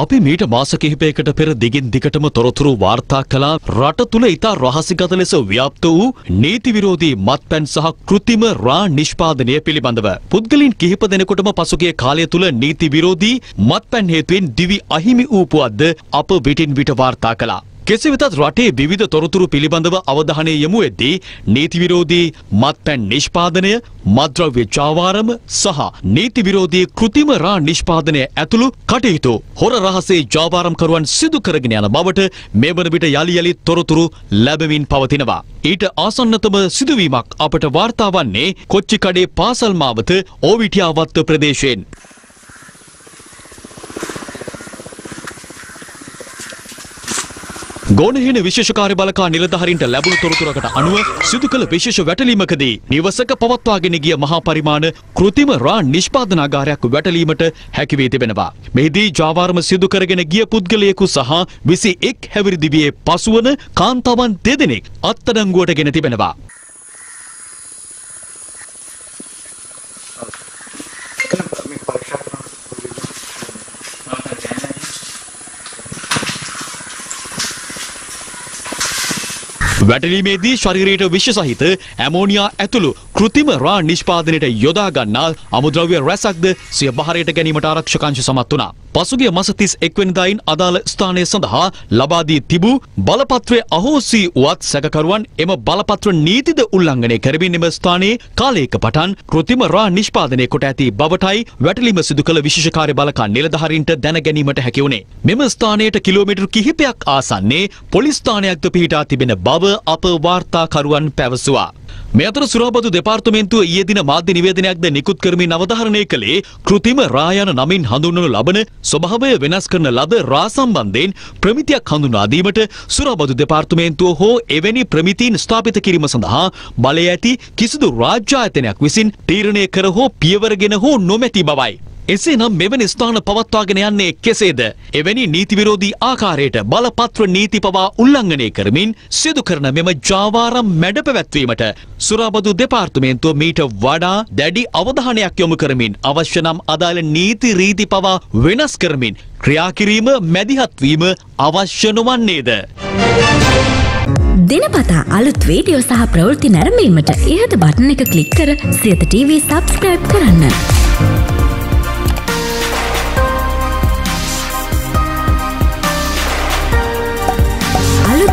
අපි මීට මාස කිහිපයකට පෙර දිගින් දිගටම තොරතුරු වාර්තා කළා රට තුළ ඉතා රහසිගත ලෙස ව්‍යාප්ත වූ නීති විරෝධී මත්පැන් සහ කෘතිම රා නිෂ්පාදනය පිළිබඳව. පුද්ගලින් කිහිප දෙනෙකුටම පසුගිය කාලය තුළ නීති විරෝධී මත්පැන් හේතුවෙන් දිවි අහිමි වූ පුවත්ද අප විටින් විට වාර්තා කළා. කෙසේ වෙතත් රටේ විවිධ තොරතුරු පිළිබඳව අවධානය යොමු වෙද්දී නීති විරෝධී මත්පැන් නිෂ්පාදනය, මද්‍රව්‍ය ජාවාරම සහ නීති විරෝධී කෘතිම රා නිෂ්පාදනය ඇතුළු කටයුතු හොර රහසේ ජාවාරම්කරුවන් සිදු කරගෙන යන බවට මේ වන විට යලි යලි තොරතුරු ලැබමින් පවතිනවා. ඊට ආසන්නතම සිදුවීමක් අපට වාර්තා වන්නේ කොච්චිකඩේ පාසල් මාවත ඕවිටියාවත්ත ප්‍රදේශයෙන්. ගෝනහින විශේෂකාර්ය බලකා නිලධහරින්ට ලැබුණු තොරතුරකට අනුව සිදු කළ විශේෂ වැටලීමකදී නිවසක පවත්වාගෙන ගිය මහා පරිමාණ කෘතිම රා නිෂ්පාදනාගාරයක් වැටලීමට හැකිවී තිබෙනවා. මෙහිදී ජාවාරම සිදු කරගෙන ගිය පුද්ගලයෙකු සහ විසි එක් හැවිරිදිවියේ පසුවන කාන්තාවන් දෙදෙනෙක් අත්තඩංගුවට ගෙන තිබෙනවා. වැටලීමේදී ශරීරයට විශ්ව සහිත ඇමෝනියා ඇතුළු කෘතිම රා නිෂ්පාදනයට යොදා ගන්නා අමුද්‍රව්‍ය රැසක්ද සිය බහරයට ගැනීමට ආරක්ෂකංශ සමත් වුණා. පසුගිය මාස 31 වෙනිදායින් අදාළ ස්ථානය සඳහා ලබා දී තිබූ බලපත්‍රය අහෝසි වුවත් සැකකරුවන් එම බලපත්‍ර නීතිද උල්ලංඝනය කරමින් එම ස්ථානයේ කාලයක පටන් කෘතිම රා නිෂ්පාදනය කොට ඇති බවටයි වැටලීම සිදු කළ විශේෂ කාර්ය බලකා නිලධාරීන්ට දැන ගැනීමට හැකි වුණේ. මෙම ස්ථානයට කිලෝමීටර් කිහිපයක් ආසන්නේ පොලිස් ස්ථානයක්ද පිහිටා තිබෙන බව අප වාර්තාකරුවන් පැවසුවා. මේ අතර සුරාබදු දෙපාර්තමේන්තුව ඊයේ දින මාධ්‍ය නිවේදනයක්ද නිකුත් කරමින් අවධාරණය කළේ කෘතිම රා යන නමින් හඳුන්වනු ලබන ස්වභාවය වෙනස් කරන ලද රා සම්බන්ධයෙන් ප්‍රමිතියක් හඳුන්වා දීමට සුරාබදු දෙපාර්තමේන්තුව හෝ එවැනි ප්‍රමිතීන් ස්ථාපිත කිරීම සඳහා බලය ඇති කිසිදු රාජ්‍ය ආයතනයක් විසින් තීරණය කර හෝ පියවරගෙන හෝ නොමැති බවයි. එසේනම් මෙවැනි ස්ථාන පවත්වාගෙන යන්නේ කෙසේද? එවැනි නීති විරෝධී ආකාරයට බලපත්‍ර නීති පවා උල්ලංඝනය කරමින් සිදු කරන මෙම ජාවාරම් මැඩ පැවැත්වීමට සුරාබදු දෙපාර්තමේන්තුව මීට වඩා දැඩි අවධානයක් යොමු කරමින් අවශ්‍ය නම් අදාළ නීති රීති පවා වෙනස් කරමින් ක්‍රියා කිරීම මැදිහත්වීම අවශ්‍ය නොවන්නේද? දෙනපතා අලුත් වීඩියෝ සහ ප්‍රවෘත්ති නැරඹීමට ඉහත බටන එක ක්ලික් කර සියත TV සබස්ක්‍රයිබ් කරන්න.